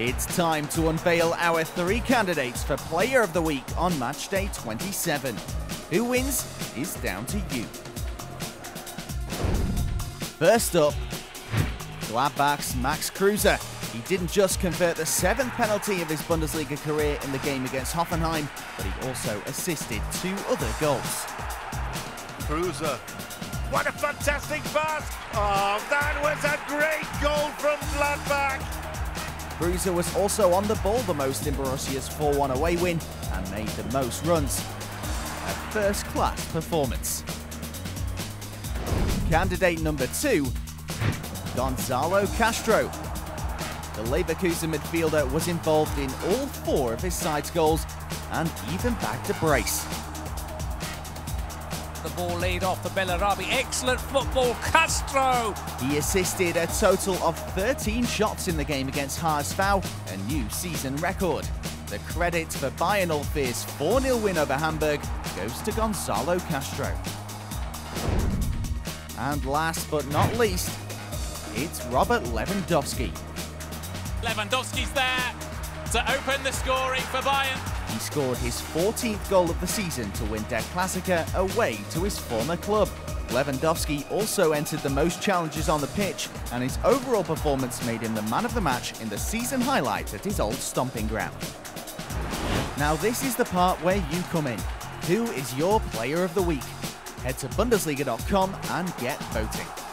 It's time to unveil our three candidates for Player of the Week on match day 27. Who wins is down to you. First up, Gladbach's Max Kruse. He didn't just convert the seventh penalty of his Bundesliga career in the game against Hoffenheim, but he also assisted two other goals. Kruse. What a fantastic pass! Oh, that was a great goal from Gladbach! Kruse was also on the ball the most in Borussia's 4-1 away win and made the most runs. A first-class performance. Candidate number two, Gonzalo Castro. The Leverkusen midfielder was involved in all four of his side's goals and even bagged a brace. The ball lead off the Bellarabi. Excellent football, Castro. He assisted a total of 13 shots in the game against HSV, a new season record. The credit for Bayer's 4-0 win over Hamburg goes to Gonzalo Castro. And last but not least, it's Robert Lewandowski. Lewandowski's there to open the scoring for Bayern. He scored his 14th goal of the season to win Der Klassiker away to his former club. Lewandowski also entered the most challenges on the pitch, and his overall performance made him the man of the match in the season highlight at his old stomping ground. Now, this is the part where you come in. Who is your player of the week? Head to Bundesliga.com and get voting.